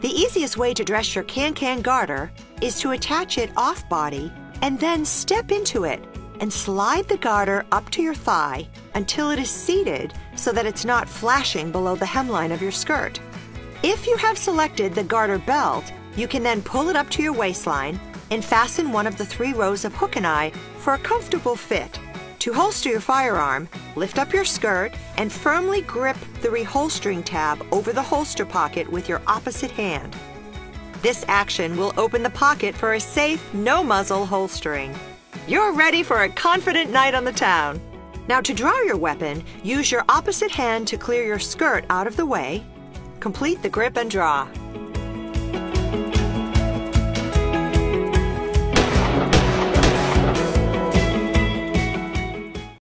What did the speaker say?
The easiest way to dress your can-can garter is to attach it off body and then step into it and slide the garter up to your thigh until it is seated so that it's not flashing below the hemline of your skirt. If you have selected the garter belt, you can then pull it up to your waistline and fasten one of the three rows of hook and eye for a comfortable fit. To holster your firearm, lift up your skirt and firmly grip the reholstering tab over the holster pocket with your opposite hand. This action will open the pocket for a safe, no muzzle holstering. You're ready for a confident night on the town. Now, to draw your weapon, use your opposite hand to clear your skirt out of the way. Complete the grip and draw.